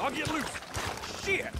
I'll get loose. Shit!